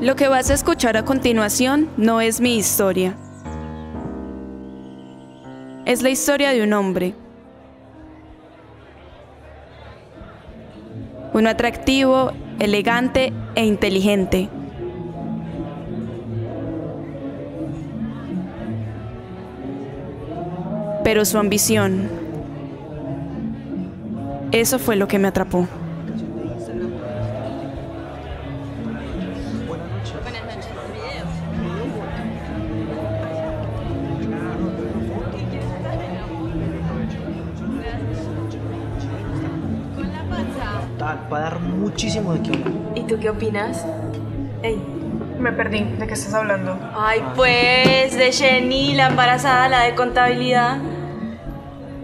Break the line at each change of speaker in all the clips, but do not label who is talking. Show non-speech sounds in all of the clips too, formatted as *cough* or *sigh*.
Lo que vas a escuchar a continuación no es mi historia. Es la historia de un hombre. Uno atractivo, elegante e inteligente. Pero su ambición, eso fue lo que me atrapó.
Opinas? Ey.
Me perdí. ¿De qué estás hablando?
Ay, pues, de Jenny, la embarazada, la de contabilidad.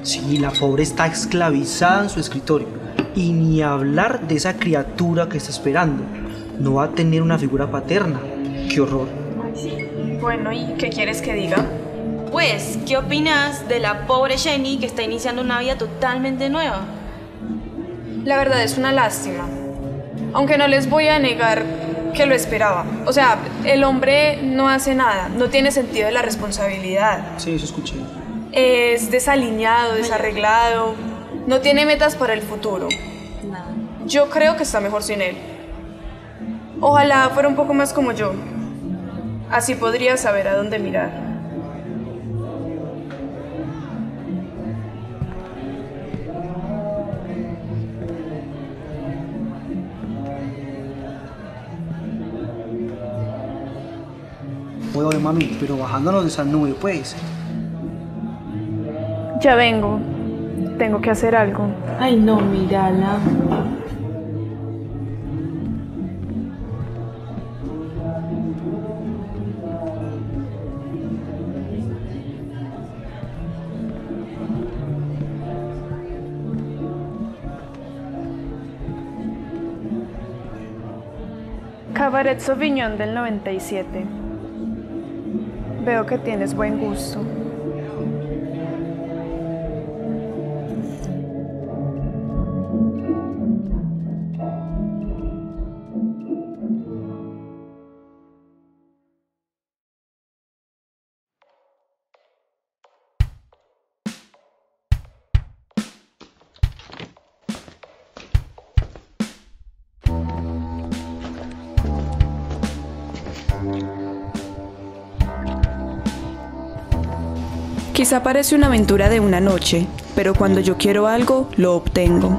Sí, la pobre está esclavizada en su escritorio. Y ni hablar de esa criatura que está esperando. No va a tener una figura paterna. ¡Qué horror!
Bueno, ¿y qué quieres que diga?
Pues, ¿qué opinas de la pobre Jenny que está iniciando una vida totalmente nueva?
La verdad es una lástima. Aunque no les voy a negar que lo esperaba. O sea, el hombre no hace nada, no tiene sentido de la responsabilidad.
Sí, eso escuché.
Es desaliñado, desarreglado, no tiene metas para el futuro.
Nada.
Yo creo que está mejor sin él. Ojalá fuera un poco más como yo. Así podría saber a dónde mirar.
Mami, pero bajándonos de esa nube, pues.
Ya vengo. Tengo que hacer algo.
Ay, no, mírala.
Cabaret Sauvignon del 97. Veo que tienes buen gusto.
Quizá parece una aventura de una noche, pero cuando yo quiero algo, lo obtengo.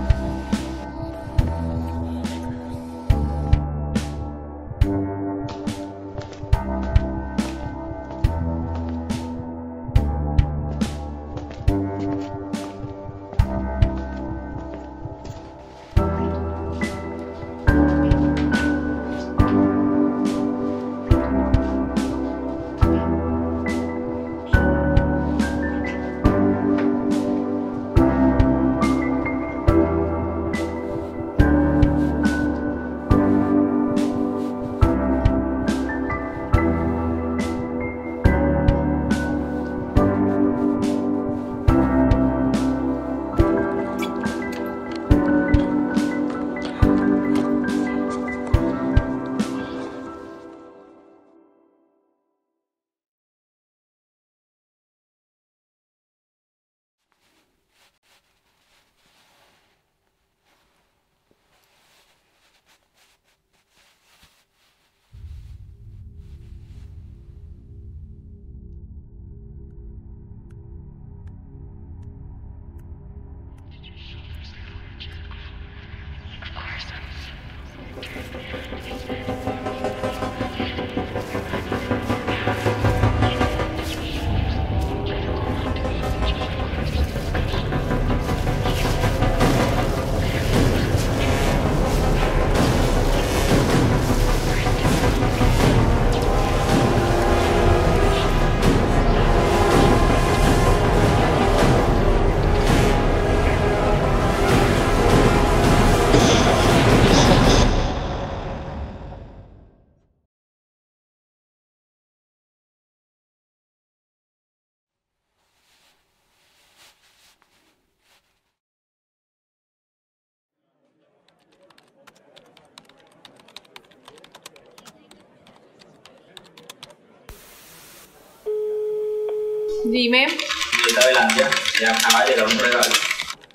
Dime,
Señorita Velandia, le acaba de llegar un regalo.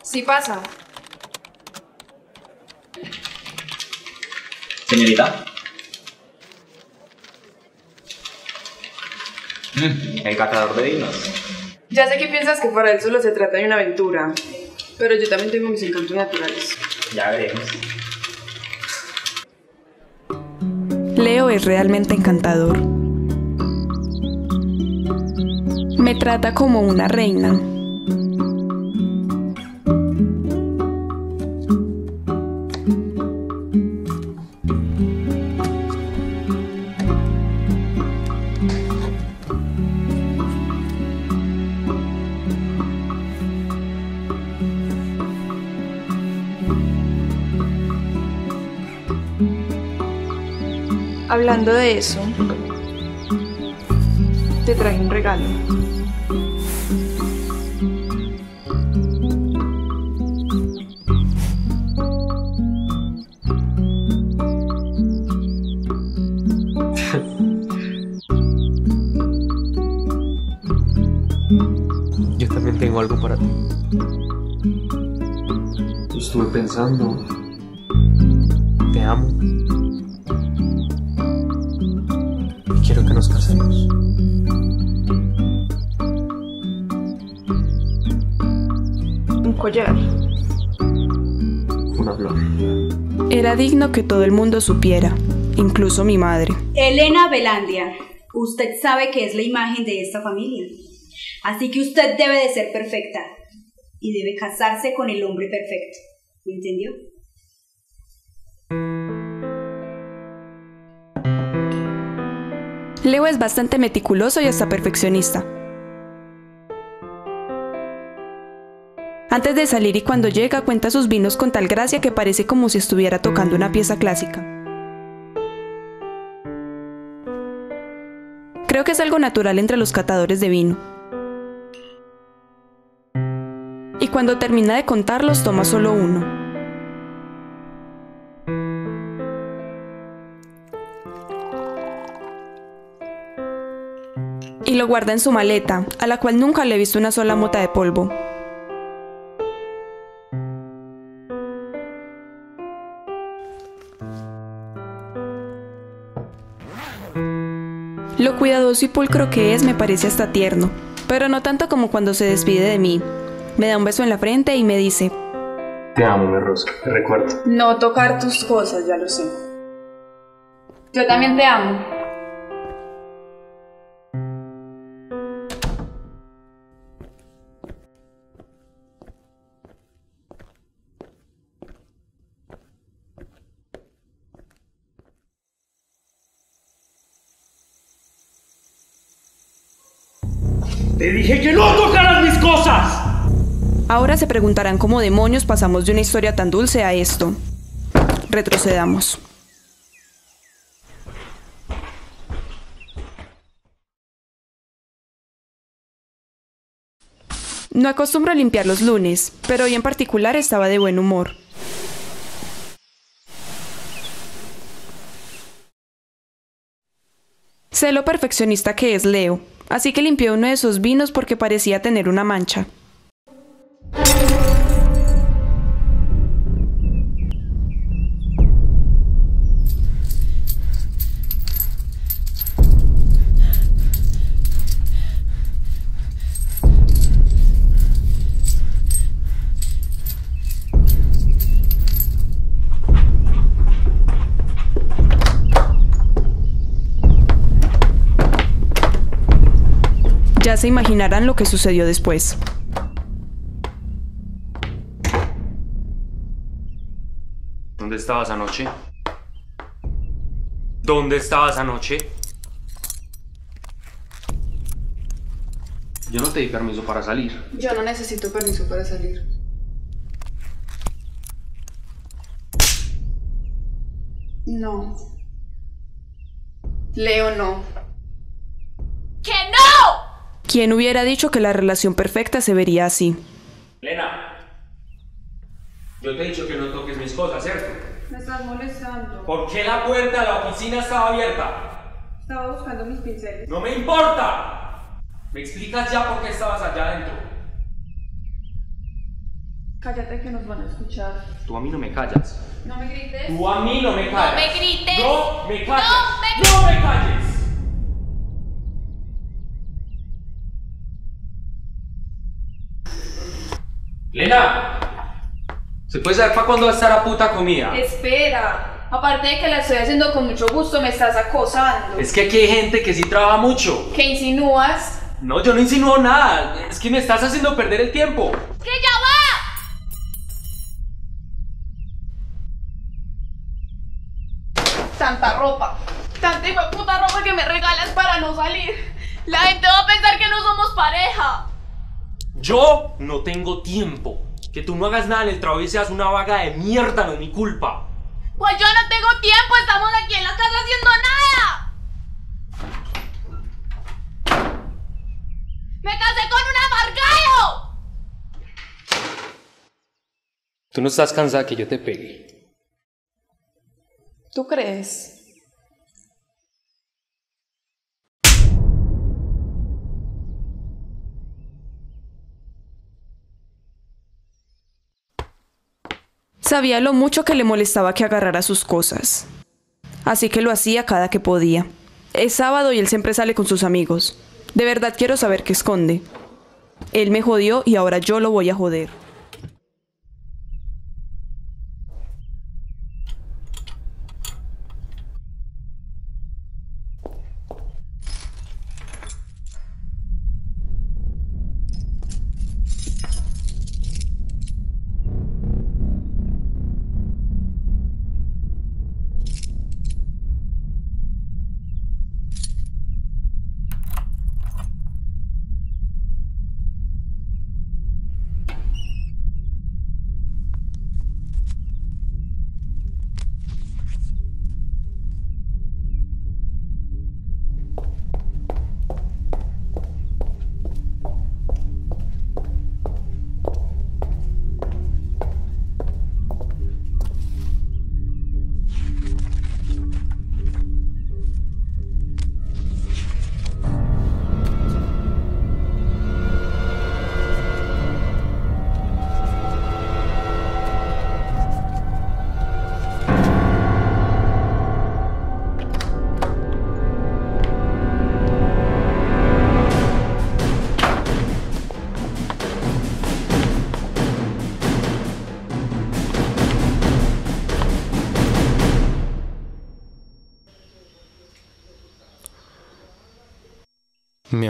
si pasa.
Señorita. Mm, el catador de vinos.
Ya sé que piensas que para él solo se trata de una aventura, pero yo también tengo mis encantos naturales.
Ya veremos.
Leo es realmente encantador. Me trata como una reina.
Hablando de eso, te traje un regalo.
Pensando. Te amo. Y quiero que nos casemos.
Un collar.
Una flor.
Era digno que todo el mundo supiera, incluso mi madre.
Elena Velandia, usted sabe que es la imagen de esta familia. Así que usted debe de ser perfecta y debe casarse con el hombre perfecto. ¿Me entendió?
Leo es bastante meticuloso y hasta perfeccionista. Antes de salir y cuando llega cuenta sus vinos con tal gracia que parece como si estuviera tocando una pieza clásica. Creo que es algo natural entre los catadores de vino. Y cuando termina de contarlos toma solo uno. y lo guarda en su maleta, a la cual nunca le he visto una sola mota de polvo. Lo cuidadoso y pulcro que es me parece hasta tierno, pero no tanto como cuando se despide de mí. Me da un beso en la frente y me dice,
Te amo, mi Rosa. Te recuerdo.
No tocar tus cosas, ya lo sé. Yo también te amo.
¡Te dije que no tocaras mis cosas!
Ahora se preguntarán cómo demonios pasamos de una historia tan dulce a esto. Retrocedamos. No acostumbro a limpiar los lunes, pero hoy en particular estaba de buen humor. Sé lo perfeccionista que es Leo, así que limpié uno de sus vinos porque parecía tener una mancha. Ya se imaginarán lo que sucedió después.
Estabas anoche? ¿Dónde estabas anoche? Yo no te di permiso para salir.
Yo no necesito permiso para salir. No. Leo no.
¿Quién hubiera dicho que la relación perfecta se vería así?
Elena, yo te he dicho que no toques mis cosas, ¿cierto?
Molestando.
¿Por qué la puerta de la oficina estaba abierta?
Estaba buscando mis pinceles.
¡No me importa! ¿Me explicas ya por qué estabas allá adentro?
Cállate que nos van a escuchar.
Tú a mí no me callas.
No me grites.
Tú a mí no me callas.
me grites.
No me calles.
No me-
No me calles. Lena. ¿Se puede saber para cuándo va a estar la puta comida?
Espera. Aparte de que la estoy haciendo con mucho gusto, me estás acosando.
Es que aquí hay gente que sí trabaja mucho.
¿Qué insinúas?
No, yo no insinúo nada. Es que me estás haciendo perder el tiempo.
¡Que ya va!
Tanta ropa. Tanta hijo de puta ropa que me regalas para no salir. La gente va a pensar que no somos pareja.
Yo no tengo tiempo. Que tú no hagas nada en el trabajo y seas una vaga de mierda no es mi culpa.
Pues yo no tengo tiempo, estamos aquí en la casa haciendo nada. ¡Me casé con un amargado!
Tú no estás cansada que yo te pegue.
¿Tú crees?
Sabía lo mucho que le molestaba que agarrara sus cosas. Así que lo hacía cada que podía. Es sábado y él siempre sale con sus amigos. De verdad quiero saber qué esconde. Él me jodió y ahora yo lo voy a joder.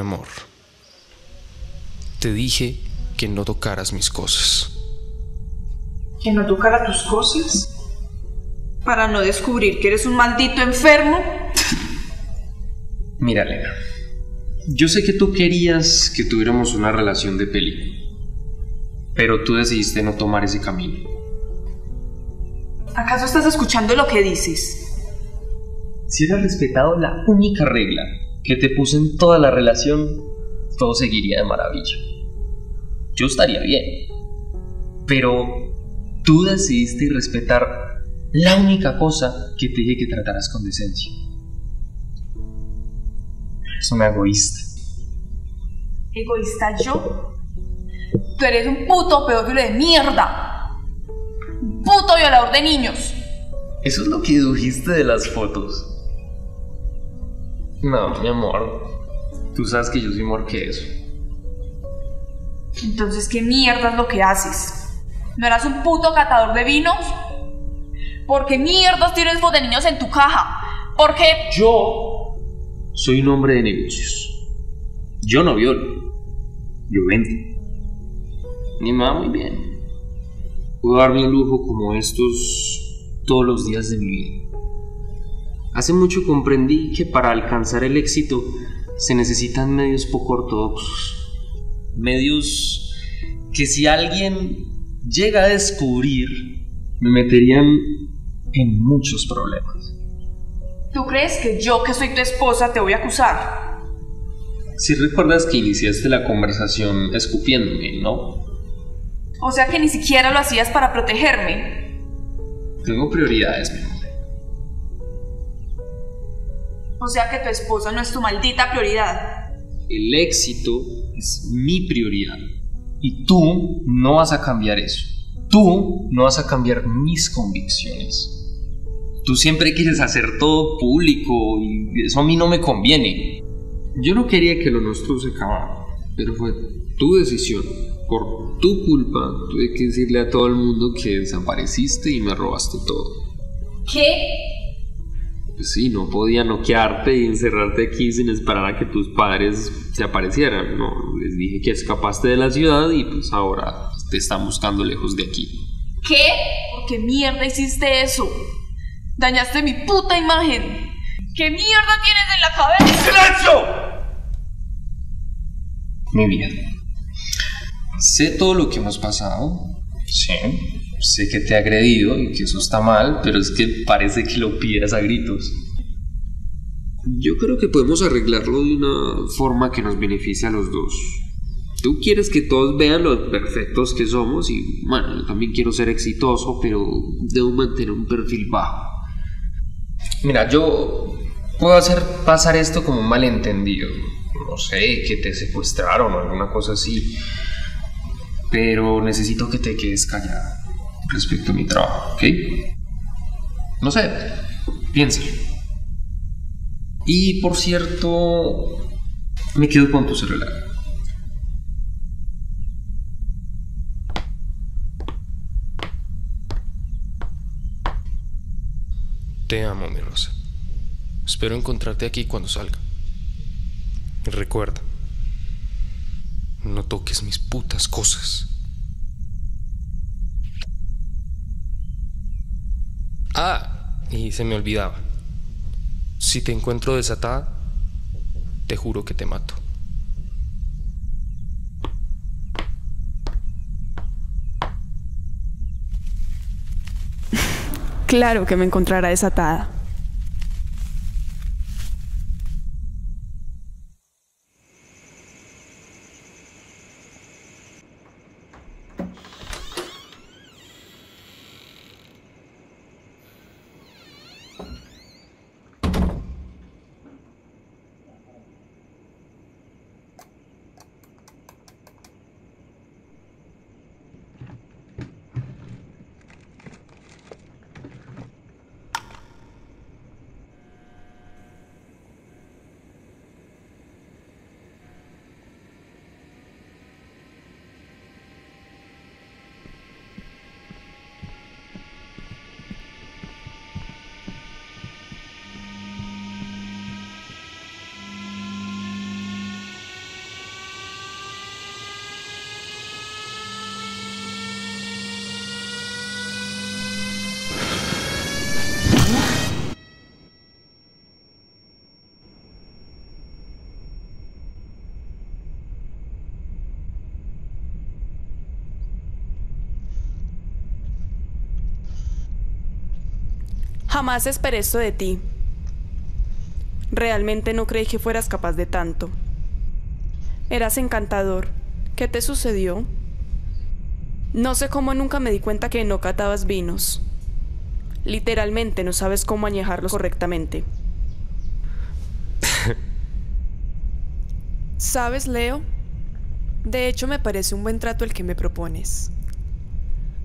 Amor, te dije que no tocaras mis cosas.
¿Que no tocara tus cosas? ¿Para no descubrir que eres un maldito enfermo? *laughs*
Mira, Elena, yo sé que tú querías que tuviéramos una relación de película, pero tú decidiste no tomar ese camino.
¿Acaso estás escuchando lo que dices?
Si hubieras respetado la única regla que te puse en toda la relación, todo seguiría de maravilla. Yo estaría bien. Pero tú decidiste respetar la única cosa que te dije que trataras con decencia. Es una egoísta.
¿Egoísta yo? Tú eres un puto pedófilo de mierda. Un puto violador de niños.
Eso es lo que dedujiste de las fotos. No, mi amor. Tú sabes que yo soy mejor que eso.
Entonces, ¿qué mierda es lo que haces? ¿No eras un puto catador de vinos? ¿Por qué mierdas tienes de niños en tu caja? ¿Por qué?
Yo soy un hombre de negocios. Yo no violo. Yo vendo. Ni me va muy bien. Puedo darme un lujo como estos todos los días de mi vida. Hace mucho comprendí que para alcanzar el éxito se necesitan medios poco ortodoxos. Medios que si alguien llega a descubrir, me meterían en muchos problemas.
¿Tú crees que yo, que soy tu esposa, te voy a acusar?
Si recuerdas que iniciaste la conversación escupiéndome, ¿no?
O sea que ni siquiera lo hacías para protegerme.
Tengo prioridades, mi amor.
O sea que tu esposa no es tu maldita prioridad.
el éxito es mi prioridad. Y tú no vas a cambiar eso. Tú no vas a cambiar mis convicciones. Tú siempre quieres hacer todo público y eso a mí no me conviene. Yo no quería que lo nuestro se acabara, pero fue tu decisión. Por tu culpa tuve que decirle a todo el mundo que desapareciste y me robaste todo.
¿Qué?
Pues sí, no podía noquearte y encerrarte aquí sin esperar a que tus padres se aparecieran. No, les dije que escapaste de la ciudad y pues ahora te están buscando lejos de aquí.
¿Qué? ¿Por qué mierda hiciste eso? Dañaste mi puta imagen. ¿Qué mierda tienes en la cabeza?
¡Silencio!
Mi vida. Sé todo lo que hemos pasado. Sí. Sé que te he agredido y que eso está mal, pero es que parece que lo pidas a gritos. Yo creo que podemos arreglarlo de una forma que nos beneficie a los dos. Tú quieres que todos vean lo perfectos que somos y, bueno, yo también quiero ser exitoso, pero debo mantener un perfil bajo. Mira, yo puedo hacer pasar esto como un malentendido. No sé, que te secuestraron o alguna cosa así. Pero necesito que te quedes callada respecto a mi trabajo, ¿ok? No sé, piensa. Y por cierto, me quedo con tu celular.
Te amo, mi Rosa. Espero encontrarte aquí cuando salga. Recuerda, no toques mis putas cosas. Ah, y se me olvidaba. Si te encuentro desatada, te juro que te mato.
Claro que me encontrará desatada. Jamás esperé esto de ti. Realmente no creí que fueras capaz de tanto. Eras encantador. ¿Qué te sucedió? No sé cómo nunca me di cuenta que no catabas vinos. Literalmente no sabes cómo añejarlos correctamente. *laughs* ¿Sabes, Leo? De hecho, me parece un buen trato el que me propones.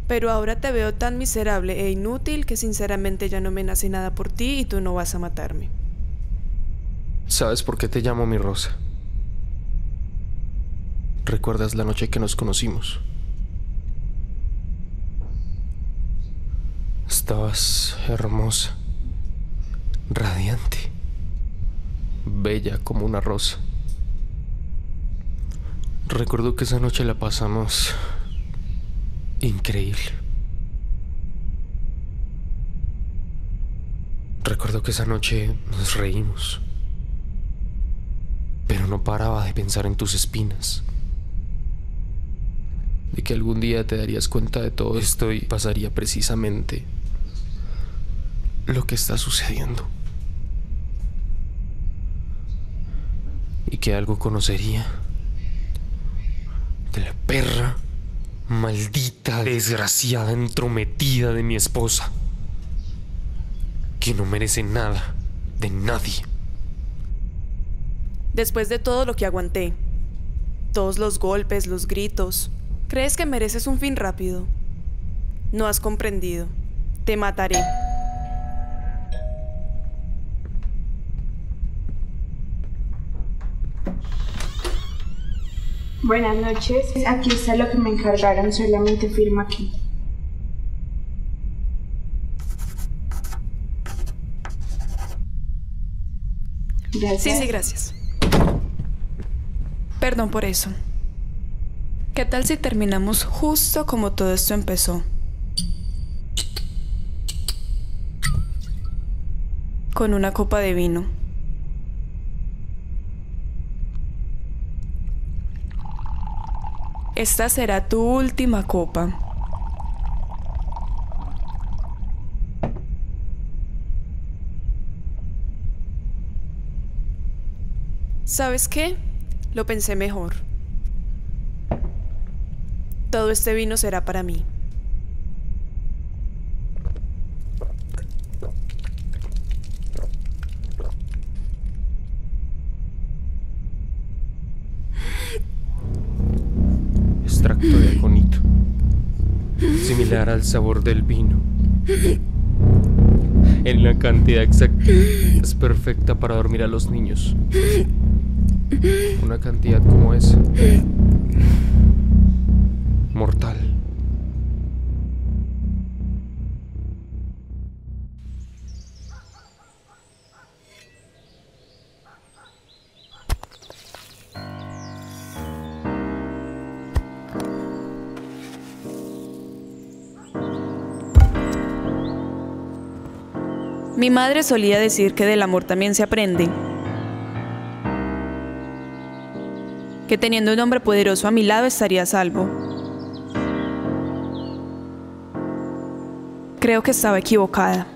Pero ahora te veo tan miserable e inútil que sinceramente ya no me nace nada por ti y tú no vas a matarme.
¿Sabes por qué te llamo mi Rosa? ¿Recuerdas la noche que nos conocimos? Estabas hermosa, radiante, bella como una rosa. Recuerdo que esa noche la pasamos increíble. Recuerdo que esa noche nos reímos, pero no paraba de pensar en tus espinas, de que algún día te darías cuenta de todo esto y pasaría precisamente lo que está sucediendo. Y que algo conocería de la perra Maldita, desgraciada, entrometida de mi esposa, que no merece nada de nadie.
Después de todo lo que aguanté, todos los golpes, los gritos, ¿crees que mereces un fin rápido? No has comprendido. Te mataré.
Buenas noches. Aquí está lo que me encargaron. Solamente firma aquí. Gracias.
Sí, sí, gracias. Perdón por eso. ¿Qué tal si terminamos justo como todo esto empezó? Con una copa de vino. Esta será tu última copa. ¿Sabes qué? Lo pensé mejor. Todo este vino será para mí.
Extracto de aconito. Similar al sabor del vino. En la cantidad exacta. Es perfecta para dormir a los niños. Una cantidad como esa. Mortal.
Mi madre solía decir que del amor también se aprende. Que teniendo un hombre poderoso a mi lado estaría a salvo. Creo que estaba equivocada.